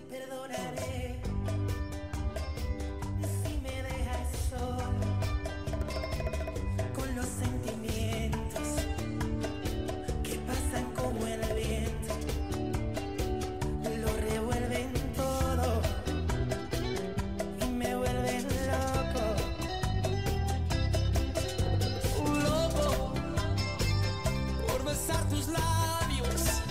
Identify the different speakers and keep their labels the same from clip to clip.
Speaker 1: perdonaré. Si me dejas solo con los sentimientos que pasan como el viento, lo revuelven todo y me vuelven loco, loco por besar tus labios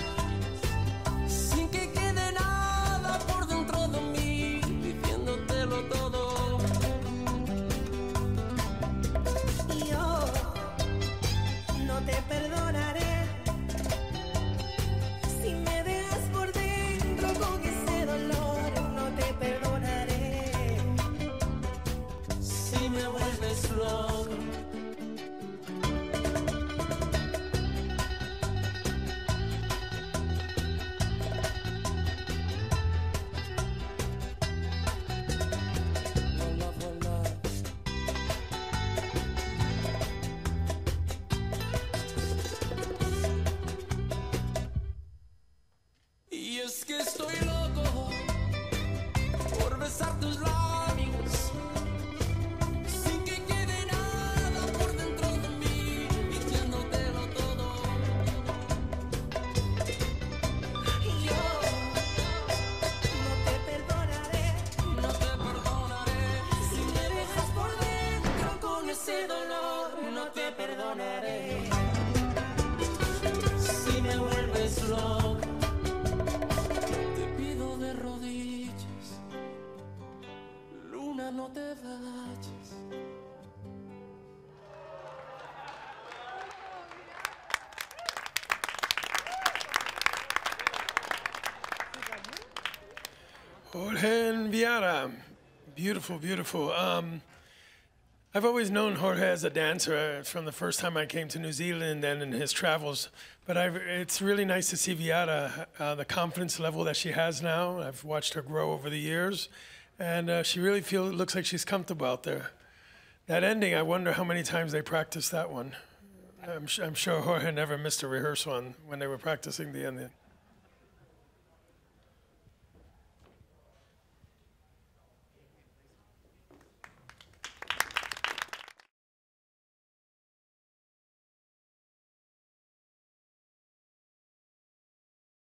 Speaker 1: si me vuelves loco. Perdonaré si me vuelves loco. Te pido de rodillas, luna, no te vayas.
Speaker 2: Jorge Enviara. Beautiful, beautiful. Um, I've always known Jorge as a dancer uh, from the first time I came to New Zealand and in his travels. But I've, it's really nice to see Viara, uh, the confidence level that she has now. I've watched her grow over the years, and uh, she really feels it looks like she's comfortable out there. That ending, I wonder how many times they practiced that one. I'm, I'm sure Jorge never missed a rehearsal on, when they were practicing the ending.